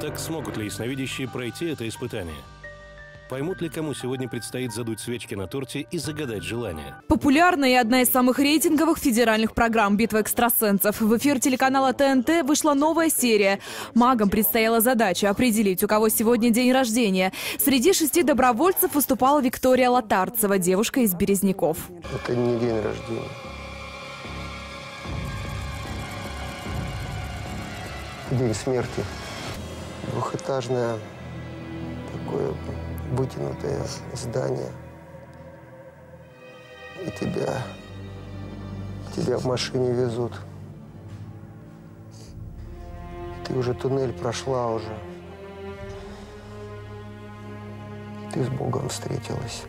Так смогут ли ясновидящие пройти это испытание? Поймут ли, кому сегодня предстоит задуть свечки на торте и загадать желание? Популярная и одна из самых рейтинговых федеральных программ «Битва экстрасенсов». В эфир телеканала ТНТ вышла новая серия. Магам предстояла задача определить, у кого сегодня день рождения. Среди шести добровольцев выступала Виктория Латарцева, девушка из Березняков. Это не день рождения. День смерти. Двухэтажное такое вытянутое здание. И тебя, тебя в машине везут. Ты уже туннель прошла уже. Ты с Богом встретилась.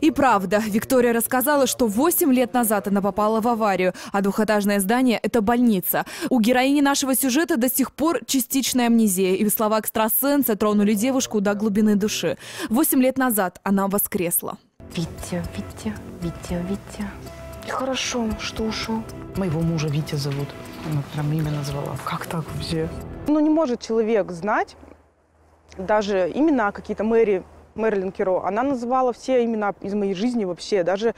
И правда, Виктория рассказала, что 8 лет назад она попала в аварию, а двухэтажное здание – это больница. У героини нашего сюжета до сих пор частичная амнезия, и слова экстрасенса тронули девушку до глубины души. 8 лет назад она воскресла. Витя, Витя, Витя, Витя. Хорошо, что ушел. Моего мужа Витя зовут. Она прям имя назвала. Как так вообще? Ну, не может человек знать даже имена какие-то Мэри, Мэрилин Киро. Она называла все имена из моей жизни вообще. Даже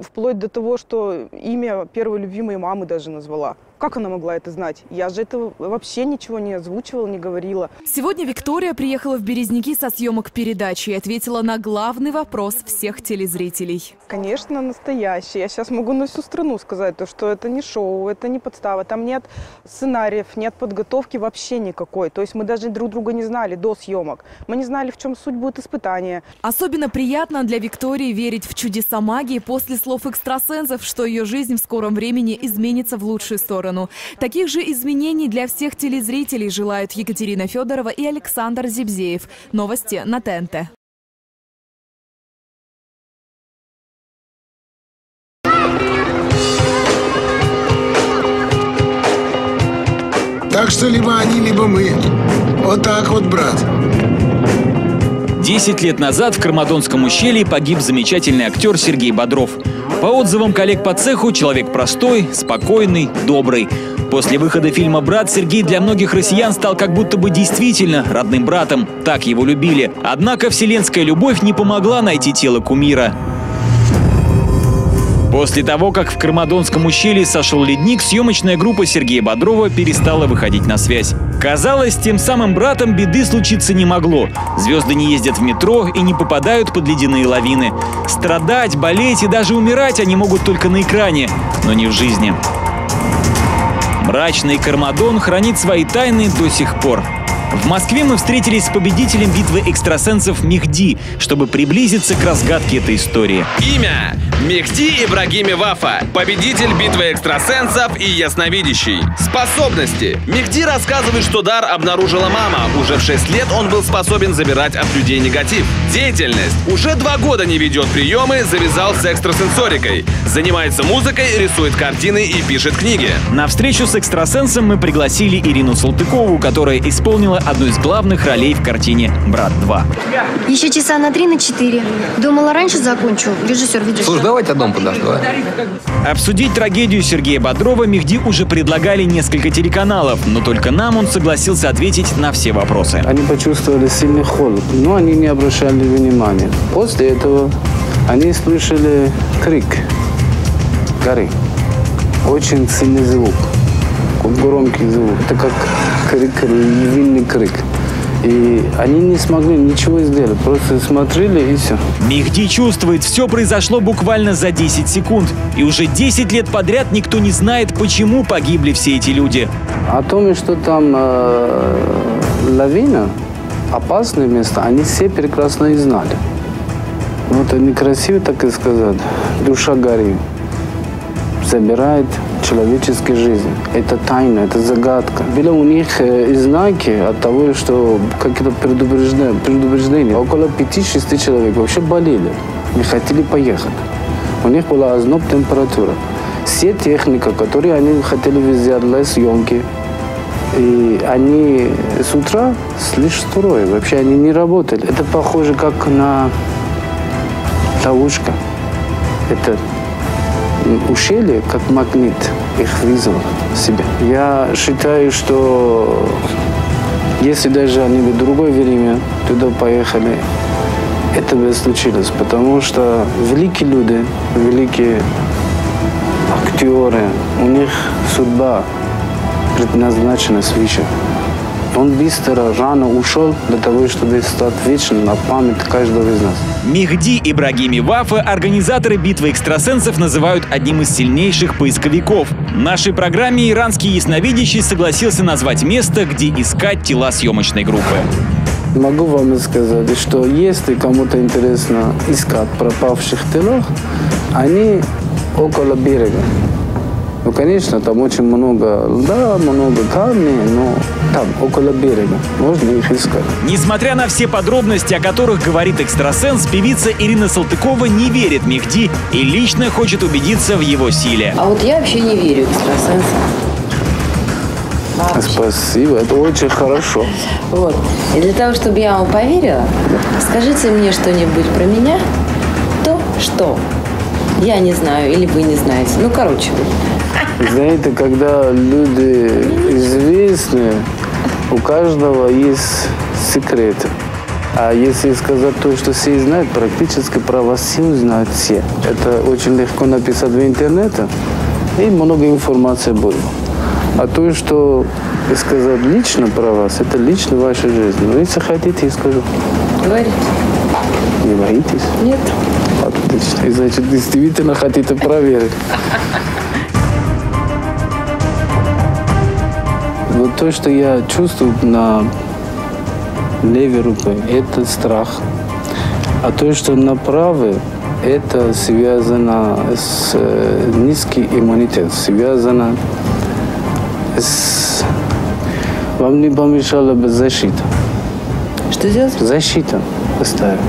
вплоть до того, что имя первой любимой мамы даже назвала. Как она могла это знать? Я же этого вообще ничего не озвучивала, не говорила. Сегодня Виктория приехала в Березники со съемок передачи и ответила на главный вопрос всех телезрителей. Конечно, настоящий. Я сейчас могу на всю страну сказать, то, что это не шоу, это не подстава. Там нет сценариев, нет подготовки вообще никакой. То есть мы даже друг друга не знали до съемок. Мы не знали, в чем суть будет испытание. Особенно приятно для Виктории верить в чудеса магии после слов экстрасенсов, что ее жизнь в скором времени изменится в лучшую сторону сторону. Таких же изменений для всех телезрителей желают Екатерина Федорова и Александр Зибзеев. Новости на ТНТ. Так что либо они, либо мы. Вот так вот, брат. Десять лет назад в Кармадонском ущелье погиб замечательный актер Сергей Бодров. По отзывам коллег по цеху, человек простой, спокойный, добрый. После выхода фильма «Брат» Сергей для многих россиян стал как будто бы действительно родным братом. Так его любили. Однако вселенская любовь не помогла найти тело кумира. После того, как в Кармадонском ущелье сошел ледник, съемочная группа Сергея Бодрова перестала выходить на связь. Казалось, тем самым братом беды случиться не могло. Звезды не ездят в метро и не попадают под ледяные лавины. Страдать, болеть и даже умирать они могут только на экране, но не в жизни. Мрачный Кармадон хранит свои тайны до сих пор. В Москве мы встретились с победителем битвы экстрасенсов Мехди, чтобы приблизиться к разгадке этой истории. Имя – Мехди Ибрагими Вафа, победитель битвы экстрасенсов и ясновидящий. Способности. Мехди рассказывает, что дар обнаружила мама. Уже в 6 лет он был способен забирать от людей негатив. Деятельность. Уже два года не ведет приемы, завязал с экстрасенсорикой. Занимается музыкой, рисует картины и пишет книги. На встречу с экстрасенсом мы пригласили Ирину Салтыкову, которая исполнила одну из главных ролей в картине «Брат 2». Еще часа на три, на четыре. Думала, раньше закончу. Режиссер видишь. Слушай, давайте дом подожду. А? Обсудить трагедию Сергея Бодрова Мехди уже предлагали несколько телеканалов, но только нам он согласился ответить на все вопросы. Они почувствовали сильный холод, но они не обращали внимания. После этого они слышали крик горы. Очень сильный звук громкий звук. Это как крик, львиный крик. И они не смогли ничего сделать, просто смотрели и все. Мехди чувствует, все произошло буквально за 10 секунд. И уже 10 лет подряд никто не знает, почему погибли все эти люди. О том, что там э, лавина, опасное место, они все прекрасно и знали. Вот они красиво так и сказать. Душа горит забирает человеческие жизни. Это тайна, это загадка. Были у них э, знаки от того, что какие-то предупреждения, предупреждения. Около 5-6 человек вообще болели, не хотели поехать. У них была озноб температура. Все техника, которые они хотели взять для съемки, и они с утра лишь строя. Вообще они не работали. Это похоже как на ловушка. Это ущелье, как магнит, их вызвало себе. Я считаю, что Если даже они бы в другое время туда поехали, это бы случилось, потому что великие люди, великие актеры, у них судьба предназначена свыше. Он быстро, рано ушел для того, чтобы стать вечным на память каждого из нас. Мехди Ибрагими Вафа организаторы битвы экстрасенсов называют одним из сильнейших поисковиков. В нашей программе иранский ясновидящий согласился назвать место, где искать тела съемочной группы. Могу вам сказать, что если кому-то интересно искать пропавших телах, они около берега. Ну, конечно, там очень много льда, много камней, но там, около берега, можно их искать. Несмотря на все подробности, о которых говорит экстрасенс, певица Ирина Салтыкова не верит Мехди и лично хочет убедиться в его силе. А вот я вообще не верю экстрасенсам. Вообще. Спасибо, это очень хорошо. Вот. И для того, чтобы я вам поверила, скажите мне что-нибудь про меня, то, что я не знаю или вы не знаете. Ну, короче. Знаете, когда люди известны, у каждого есть секреты. А если сказать то, что все знают, практически про вас все знают все. Это очень легко написать в интернете, и много информации будет. А то, что сказать лично про вас, это лично ваша жизнь. Но если хотите, я скажу. Говорите. Не боитесь? Нет. Отлично. И значит, действительно хотите проверить. Вот то, что я чувствую на левой руке, это страх. А то, что на правой, это связано с э, низкий иммунитет, связано с... Вам не помешала бы защита. Что делать? Защита поставить.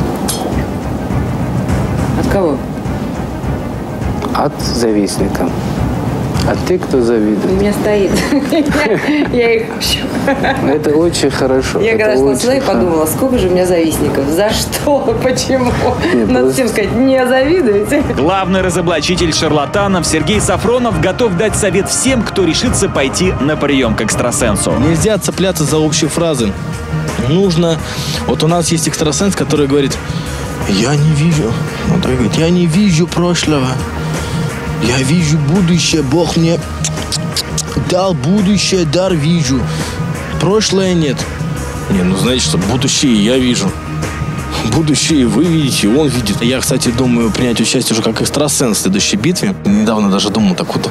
От кого? От завистника. От тех, кто завидует. У меня стоит. Я их ищу. Это очень хорошо. Я когда шла сюда и подумала, сколько же у меня завистников. За что? Почему? Надо всем сказать, не завидуйте. Главный разоблачитель шарлатанов Сергей Сафронов готов дать совет всем, кто решится пойти на прием к экстрасенсу. Нельзя цепляться за общие фразы. Нужно... Вот у нас есть экстрасенс, который говорит, я не вижу. Он говорит, я не вижу прошлого. Я вижу будущее, Бог мне дал будущее, дар вижу. Прошлое нет. Не, ну знаете что, будущее я вижу. Будущее вы видите, он видит. Я, кстати, думаю принять участие уже как экстрасенс в следующей битве. Недавно даже думал так вот.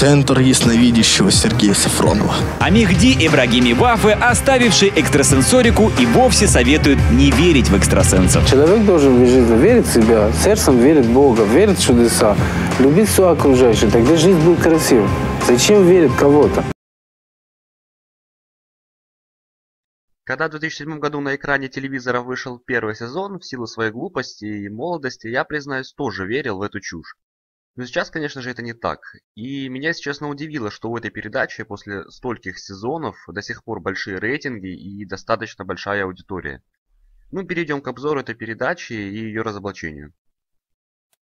Центр ясновидящего Сергея Сафронова. А Мехди Ибрагими Вафы, оставивший экстрасенсорику, и вовсе советуют не верить в экстрасенсов. Человек должен в жизни верить в себя, сердцем верить в Бога, верить в чудеса, любить все окружающее. Тогда жизнь будет красивой. Зачем верить кого-то? Когда в 2007 году на экране телевизора вышел первый сезон, в силу своей глупости и молодости, я, признаюсь, тоже верил в эту чушь. Но сейчас, конечно же, это не так. И меня, если честно, удивило, что у этой передачи после стольких сезонов до сих пор большие рейтинги и достаточно большая аудитория. Ну, перейдем к обзору этой передачи и ее разоблачению.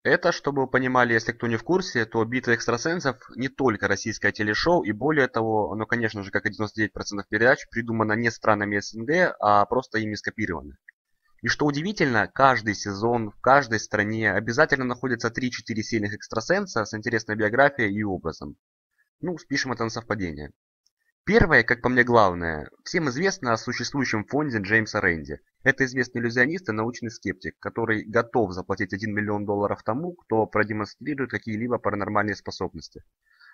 Это, чтобы вы понимали, если кто не в курсе, то «Битва экстрасенсов» не только российское телешоу, и более того, оно, конечно же, как и 99% передач, придумано не странами СНГ, а просто ими скопировано. И что удивительно, каждый сезон в каждой стране обязательно находятся 3-4 сильных экстрасенса с интересной биографией и образом. Ну, спишем это на совпадение. Первое, как по мне главное, всем известно о существующем фонде Джеймса Рэнди. Это известный иллюзионист и научный скептик, который готов заплатить 1 миллион долларов тому, кто продемонстрирует какие-либо паранормальные способности.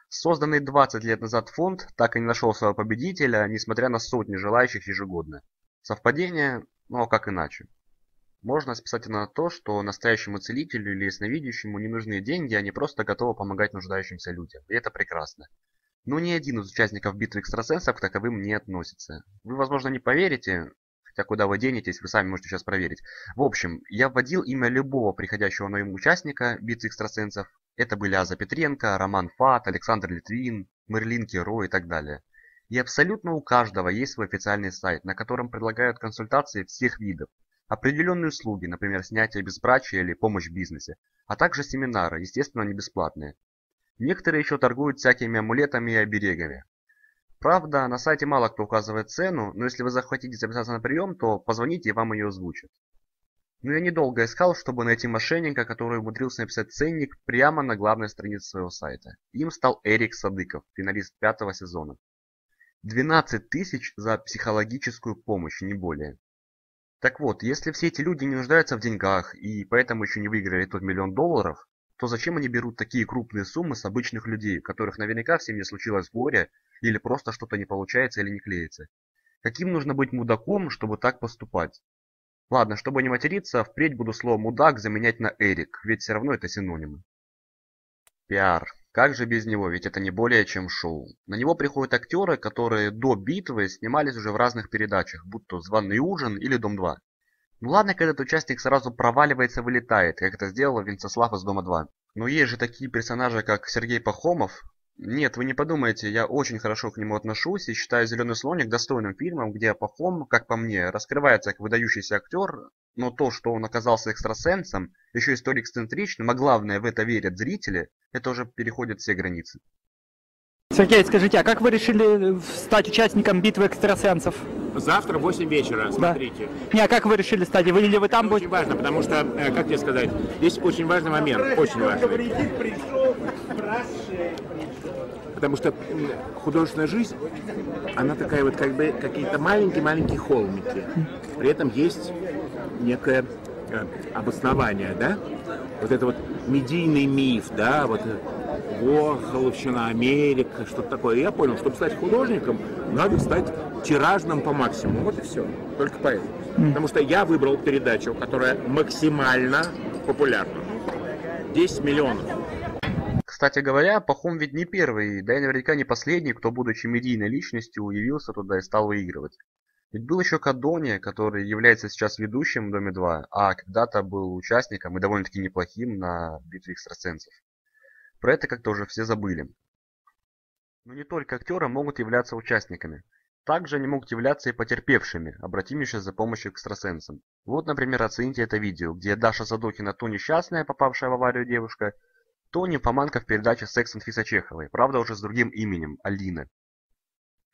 Созданный 20 лет назад фонд так и не нашел своего победителя, несмотря на сотни желающих ежегодно. Совпадение? Ну а как иначе? Можно списать на то, что настоящему целителю или ясновидящему не нужны деньги, они просто готовы помогать нуждающимся людям. И это прекрасно. Но ни один из участников битвы экстрасенсов к таковым не относится. Вы, возможно, не поверите, хотя куда вы денетесь, вы сами можете сейчас проверить. В общем, я вводил имя любого приходящего ум участника битвы экстрасенсов. Это были Аза Петренко, Роман Фат, Александр Литвин, Мерлин Керо и так далее. И абсолютно у каждого есть свой официальный сайт, на котором предлагают консультации всех видов, определенные услуги, например, снятие безбрачия или помощь в бизнесе, а также семинары, естественно, не бесплатные. Некоторые еще торгуют всякими амулетами и оберегами. Правда, на сайте мало кто указывает цену, но если вы захотите записаться на прием, то позвоните и вам ее озвучат. Но я недолго искал, чтобы найти мошенника, который умудрился написать ценник прямо на главной странице своего сайта. Им стал Эрик Садыков, финалист пятого сезона. 12 тысяч за психологическую помощь, не более. Так вот, если все эти люди не нуждаются в деньгах и поэтому еще не выиграли тот миллион долларов, то зачем они берут такие крупные суммы с обычных людей, у которых наверняка в семье случилось горе, или просто что-то не получается или не клеится? Каким нужно быть мудаком, чтобы так поступать? Ладно, чтобы не материться, впредь буду слово «мудак» заменять на «эрик», ведь все равно это синонимы. Пиар. Как же без него, ведь это не более чем шоу. На него приходят актеры, которые до битвы снимались уже в разных передачах, будь то «Званый ужин» или «Дом-2». Ну ладно, когда этот участник сразу проваливается, вылетает, как это сделал Венцеслав из Дома-2. Но есть же такие персонажи, как Сергей Пахомов. Нет, вы не подумайте, я очень хорошо к нему отношусь и считаю «Зеленый слоник» достойным фильмом, где Пахом, как по мне, раскрывается как выдающийся актер, но то, что он оказался экстрасенсом, еще историк эксцентричным, а главное, в это верят зрители, это уже переходит все границы. Сергей, скажите, а как вы решили стать участником битвы экстрасенсов? Завтра в 8 вечера, смотрите. Не, а как вы решили стать? Вы или вы там будете? Очень важно, потому что, э, как тебе сказать, здесь очень важный момент, очень важный. Потому что художественная жизнь, она такая вот как бы какие-то маленькие-маленькие холмики. При этом есть некое э, обоснование, да? Вот это вот медийный миф, да, вот Ворхоловщина, Америка, что-то такое. Я понял, чтобы стать художником, надо стать тиражным по максимуму. Вот и все. Только поэтому. Потому что я выбрал передачу, которая максимально популярна. 10 миллионов. Кстати говоря, Пахом ведь не первый, да и наверняка не последний, кто, будучи медийной личностью, явился туда и стал выигрывать. Ведь был еще Кадони, который является сейчас ведущим в Доме 2, а когда-то был участником и довольно-таки неплохим на битве экстрасенсов. Про это как-то уже все забыли. Но не только актеры могут являться участниками. Также они могут являться и потерпевшими, обратившимися за помощью к экстрасенсам. Вот, например, оцените это видео, где Даша Задокина то несчастная, попавшая в аварию девушка, то нимфоманка в передаче «Секс Анфиса Чеховой», правда уже с другим именем, Алина.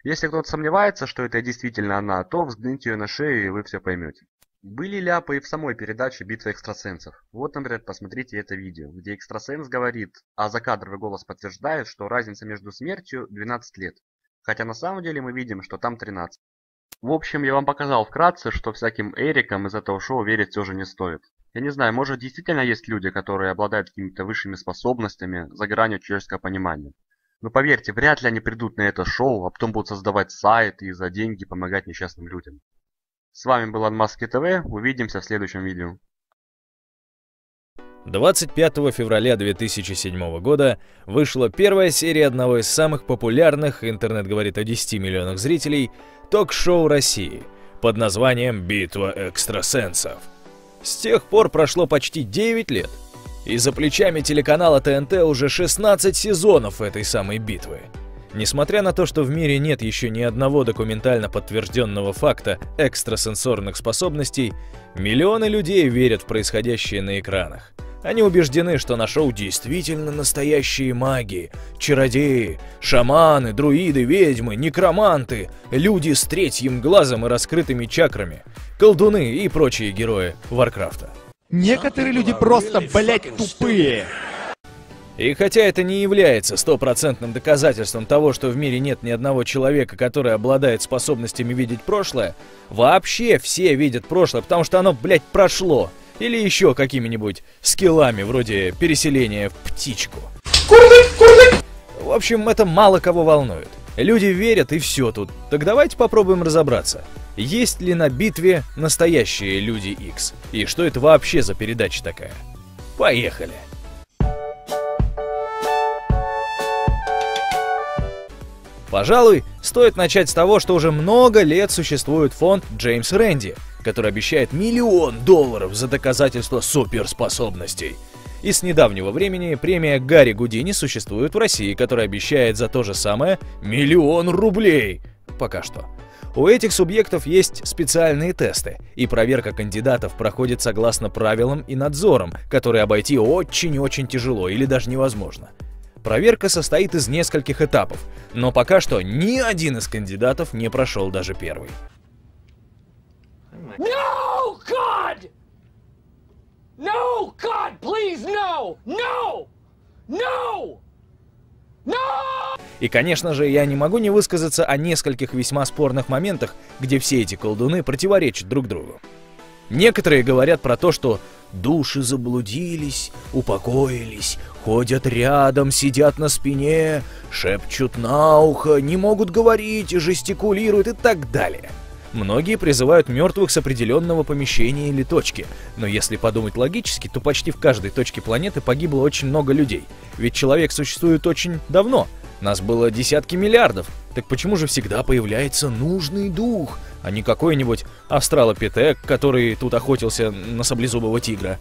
Если кто-то сомневается, что это действительно она, то взгляните ее на шею и вы все поймете. Были ляпы и в самой передаче «Битва экстрасенсов». Вот, например, посмотрите это видео, где экстрасенс говорит, а закадровый голос подтверждает, что разница между смертью 12 лет. Хотя на самом деле мы видим, что там 13. В общем, я вам показал вкратце, что всяким Эрикам из этого шоу верить все же не стоит. Я не знаю, может действительно есть люди, которые обладают какими-то высшими способностями за гранью человеческого понимания. Но поверьте, вряд ли они придут на это шоу, а потом будут создавать сайт и за деньги помогать несчастным людям. С вами был Анмаски ТВ, увидимся в следующем видео. 25 февраля 2007 года вышла первая серия одного из самых популярных, интернет говорит о 10 миллионах зрителей, ток-шоу России под названием «Битва экстрасенсов». С тех пор прошло почти 9 лет, и за плечами телеканала ТНТ уже 16 сезонов этой самой битвы. Несмотря на то, что в мире нет еще ни одного документально подтвержденного факта экстрасенсорных способностей, миллионы людей верят в происходящее на экранах. Они убеждены, что на шоу действительно настоящие маги, чародеи, шаманы, друиды, ведьмы, некроманты, люди с третьим глазом и раскрытыми чакрами, колдуны и прочие герои Варкрафта. Некоторые люди просто, блять, тупые. И хотя это не является стопроцентным доказательством того, что в мире нет ни одного человека, который обладает способностями видеть прошлое, вообще все видят прошлое, потому что оно, блядь, прошло. Или еще какими-нибудь скиллами, вроде переселения в птичку. В общем, это мало кого волнует. Люди верят и все тут. Так давайте попробуем разобраться. Есть ли на битве настоящие Люди X? И что это вообще за передача такая? Поехали! Пожалуй, стоит начать с того, что уже много лет существует фонд Джеймс Рэнди, который обещает миллион долларов за доказательство суперспособностей. И с недавнего времени премия Гарри Гудини существует в России, которая обещает за то же самое миллион рублей. Пока что. У этих субъектов есть специальные тесты, и проверка кандидатов проходит согласно правилам и надзорам, которые обойти очень-очень тяжело или даже невозможно. Проверка состоит из нескольких этапов, но пока что ни один из кандидатов не прошел даже первый. No, God! No, God, please, no! No! No! No! И, конечно же, я не могу не высказаться о нескольких весьма спорных моментах, где все эти колдуны противоречат друг другу. Некоторые говорят про то, что души заблудились, упокоились, ходят рядом, сидят на спине, шепчут на ухо, не могут говорить, жестикулируют и так далее. Многие призывают мертвых с определенного помещения или точки, но если подумать логически, то почти в каждой точке планеты погибло очень много людей, ведь человек существует очень давно, нас было десятки миллиардов, так почему же всегда появляется нужный дух, а не какой-нибудь австралопитек, который тут охотился на саблезубого тигра?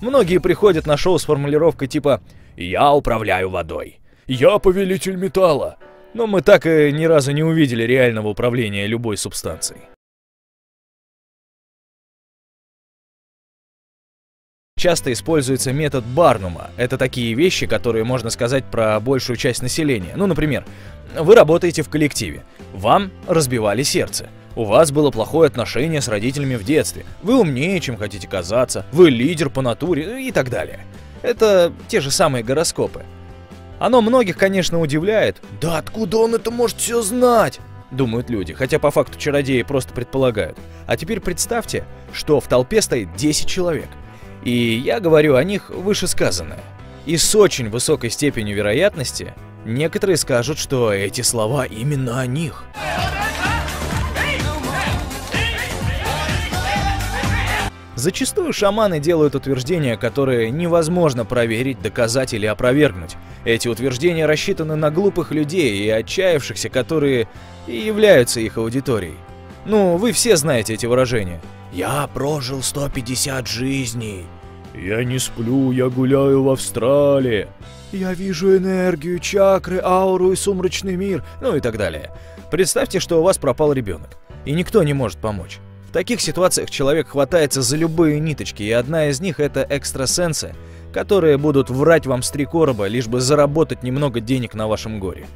Многие приходят на шоу с формулировкой типа «Я управляю водой», «Я повелитель металла», но мы так и ни разу не увидели реального управления любой субстанцией. Часто используется метод Барнума. Это такие вещи, которые можно сказать про большую часть населения. Ну, например, вы работаете в коллективе, вам разбивали сердце. У вас было плохое отношение с родителями в детстве. Вы умнее, чем хотите казаться. Вы лидер по натуре и так далее. Это те же самые гороскопы. Оно многих, конечно, удивляет. Да откуда он это может все знать? Думают люди, хотя по факту чародеи просто предполагают. А теперь представьте, что в толпе стоит 10 человек. И я говорю о них вышесказанное. И с очень высокой степенью вероятности некоторые скажут, что эти слова именно о них. Зачастую шаманы делают утверждения, которые невозможно проверить, доказать или опровергнуть. Эти утверждения рассчитаны на глупых людей и отчаявшихся, которые и являются их аудиторией. Ну, вы все знаете эти выражения. «Я прожил 150 жизней». «Я не сплю, я гуляю в Австралии». «Я вижу энергию, чакры, ауру и сумрачный мир», ну и так далее. Представьте, что у вас пропал ребенок, и никто не может помочь. В таких ситуациях человек хватается за любые ниточки, и одна из них это экстрасенсы, которые будут врать вам с три короба, лишь бы заработать немного денег на вашем горе.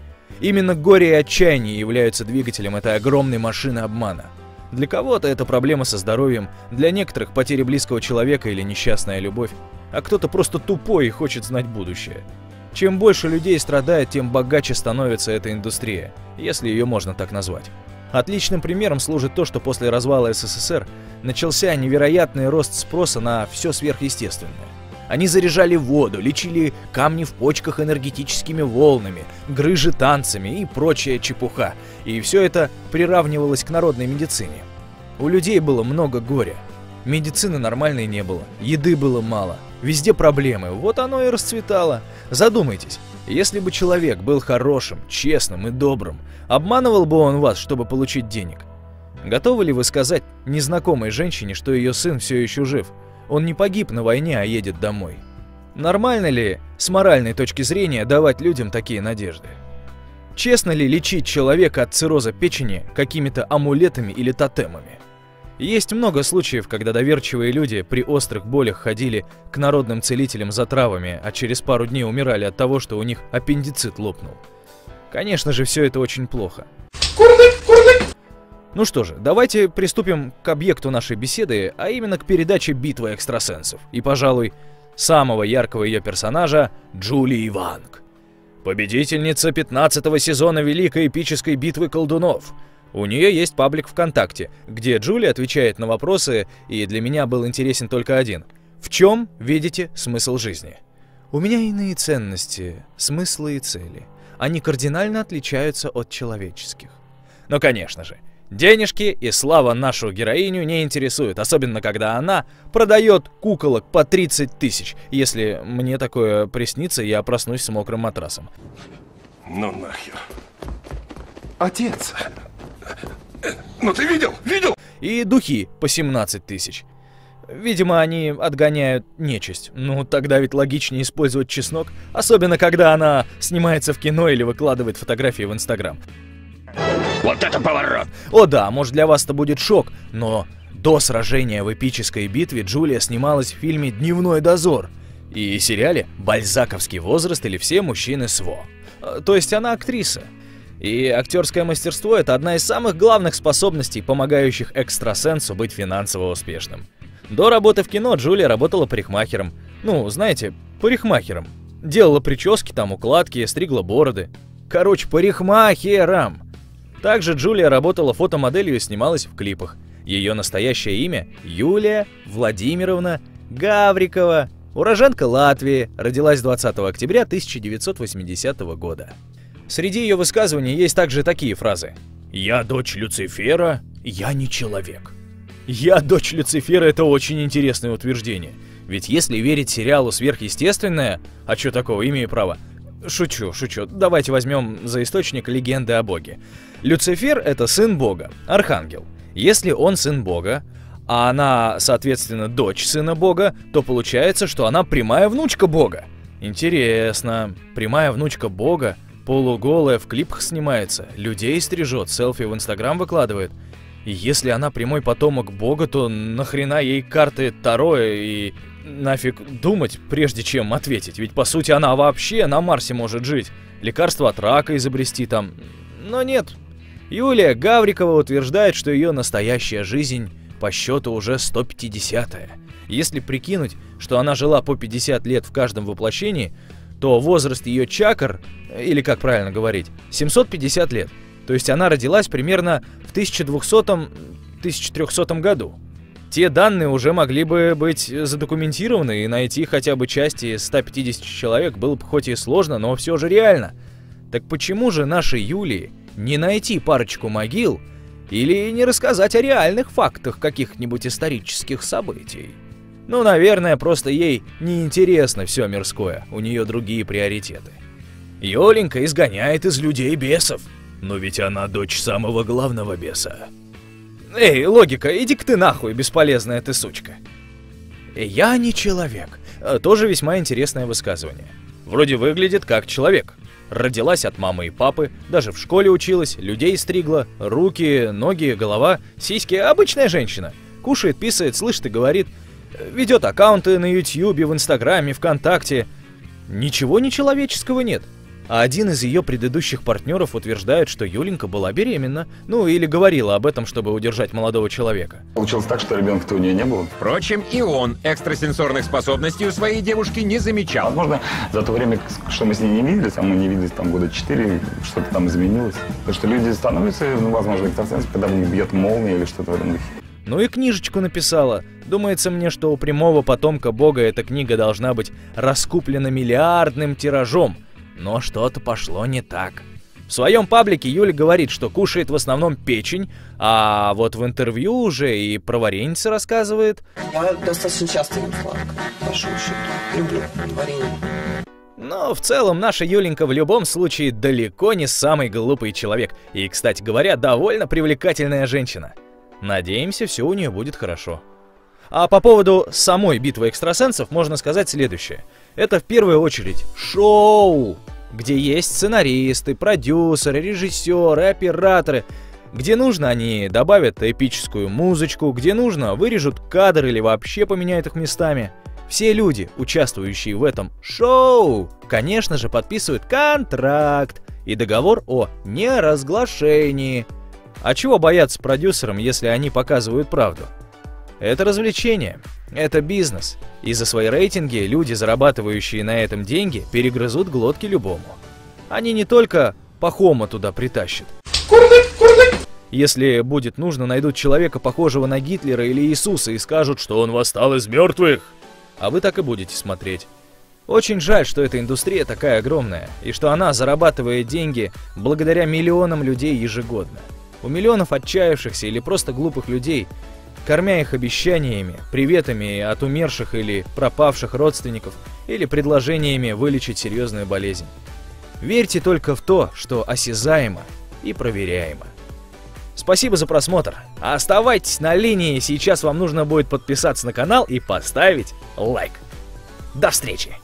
Именно горе и отчаяние являются двигателем этой огромной машины обмана. Для кого-то это проблема со здоровьем, для некоторых потеря близкого человека или несчастная любовь, а кто-то просто тупой и хочет знать будущее. Чем больше людей страдает, тем богаче становится эта индустрия, если ее можно так назвать. Отличным примером служит то, что после развала СССР начался невероятный рост спроса на все сверхъестественное. Они заряжали воду, лечили камни в почках энергетическими волнами, грыжи танцами и прочая чепуха. И все это приравнивалось к народной медицине. У людей было много горя. Медицины нормальной не было, еды было мало, везде проблемы, вот оно и расцветало. Задумайтесь, если бы человек был хорошим, честным и добрым, обманывал бы он вас, чтобы получить денег? Готовы ли вы сказать незнакомой женщине, что ее сын все еще жив? Он не погиб на войне, а едет домой. Нормально ли, с моральной точки зрения, давать людям такие надежды? Честно ли лечить человека от цирроза печени какими-то амулетами или тотемами? Есть много случаев, когда доверчивые люди при острых болях ходили к народным целителям за травами, а через пару дней умирали от того, что у них аппендицит лопнул. Конечно же, все это очень плохо. Ну что же, давайте приступим к объекту нашей беседы, а именно к передаче «Битва экстрасенсов». И, пожалуй, самого яркого ее персонажа Джулии Ванг. Победительница 15 сезона Великой эпической битвы колдунов. У нее есть паблик ВКонтакте, где Джулия отвечает на вопросы, и для меня был интересен только один. В чем видите смысл жизни? У меня иные ценности, смыслы и цели. Они кардинально отличаются от человеческих. Но, конечно же, Денежки и слава нашу героиню не интересуют, особенно когда она продает куколок по 30 тысяч. Если мне такое приснится, я проснусь с мокрым матрасом. Ну нахер. Отец. Ну ты видел? Видел? И духи по 17 тысяч. Видимо, они отгоняют нечисть. Ну, тогда ведь логичнее использовать чеснок, особенно когда она снимается в кино или выкладывает фотографии в Инстаграм. Вот это поворот! О да, может для вас это будет шок, но до сражения в эпической битве Джулия снималась в фильме «Дневной дозор». И сериале «Бальзаковский возраст» или «Все мужчины СВО». Э, То есть она актриса. И актерское мастерство – это одна из самых главных способностей, помогающих экстрасенсу быть финансово успешным. До работы в кино Джулия работала парикмахером. Ну, знаете, парикмахером. Делала прически, там укладки, стригла бороды. Короче, парикмахером. Также Джулия работала фотомоделью и снималась в клипах. Ее настоящее имя – Юлия Владимировна Гаврикова. Уроженка Латвии, родилась 20 октября 1980 года. Среди ее высказываний есть также такие фразы. «Я дочь Люцифера, я не человек». «Я дочь Люцифера» — это очень интересное утверждение. Ведь если верить сериалу «Сверхъестественное», а что такого, имею право, Шучу, шучу. Давайте возьмем за источник легенды о Боге. Люцифер — это сын Бога, архангел. Если он сын Бога, а она, соответственно, дочь сына Бога, то получается, что она прямая внучка Бога. Интересно. Прямая внучка Бога, полуголая, в клипах снимается, людей стрижет, селфи в Инстаграм выкладывает. И если она прямой потомок Бога, то нахрена ей карты Таро и нафиг думать, прежде чем ответить? Ведь по сути она вообще на Марсе может жить. Лекарство от рака изобрести там. Но нет. Юлия Гаврикова утверждает, что ее настоящая жизнь по счету уже 150-я. Если прикинуть, что она жила по 50 лет в каждом воплощении, то возраст ее чакр, или как правильно говорить, 750 лет. То есть она родилась примерно в 1200-1300 году. Те данные уже могли бы быть задокументированы, и найти хотя бы части из 150 человек было бы хоть и сложно, но все же реально. Так почему же нашей Юлии не найти парочку могил или не рассказать о реальных фактах каких-нибудь исторических событий? Ну, наверное, просто ей неинтересно все мирское, у нее другие приоритеты. Ёленька изгоняет из людей бесов, но ведь она дочь самого главного беса. Эй, логика, иди-ка ты нахуй, бесполезная ты сучка. Я не человек. А, Тоже весьма интересное высказывание. Вроде выглядит как человек. Родилась от мамы и папы, даже в школе училась, людей стригла, руки, ноги, голова, сиськи. Обычная женщина. Кушает, писает, слышит и говорит. Ведет аккаунты на Ютьюбе, в Инстаграме, ВКонтакте. Ничего нечеловеческого нет. А один из ее предыдущих партнеров утверждает, что Юленька была беременна. Ну, или говорила об этом, чтобы удержать молодого человека. Получилось так, что ребенка-то у нее не было. Впрочем, и он экстрасенсорных способностей у своей девушки не замечал. Возможно, за то время, что мы с ней не виделись, а мы не виделись там года четыре, что-то там изменилось. Потому что люди становятся, ну, возможно, экстрасенсами, когда бьет молния или что-то в этом духе. Ну и книжечку написала. Думается мне, что у прямого потомка бога эта книга должна быть раскуплена миллиардным тиражом. Но что-то пошло не так. В своем паблике Юля говорит, что кушает в основном печень, а вот в интервью уже и про вареницы рассказывает. Я достаточно часто ем сладкое, по большому счету. Люблю варенье. Но в целом наша Юленька в любом случае далеко не самый глупый человек. И, кстати говоря, довольно привлекательная женщина. Надеемся, все у нее будет хорошо. А по поводу самой битвы экстрасенсов можно сказать следующее. Это в первую очередь шоу, где есть сценаристы, продюсеры, режиссеры, операторы. Где нужно, они добавят эпическую музычку, где нужно, вырежут кадр или вообще поменяют их местами. Все люди, участвующие в этом шоу, конечно же, подписывают контракт и договор о неразглашении. А чего бояться продюсерам, если они показывают правду? Это развлечение, это бизнес. И за свои рейтинги люди, зарабатывающие на этом деньги, перегрызут глотки любому. Они не только Пахома туда притащат. Если будет нужно, найдут человека, похожего на Гитлера или Иисуса, и скажут, что он восстал из мертвых. А вы так и будете смотреть. Очень жаль, что эта индустрия такая огромная, и что она зарабатывает деньги благодаря миллионам людей ежегодно. У миллионов отчаявшихся или просто глупых людей, кормя их обещаниями, приветами от умерших или пропавших родственников, или предложениями вылечить серьезную болезнь. Верьте только в то, что осязаемо и проверяемо. Спасибо за просмотр. Оставайтесь на линии, сейчас вам нужно будет подписаться на канал и поставить лайк. До встречи!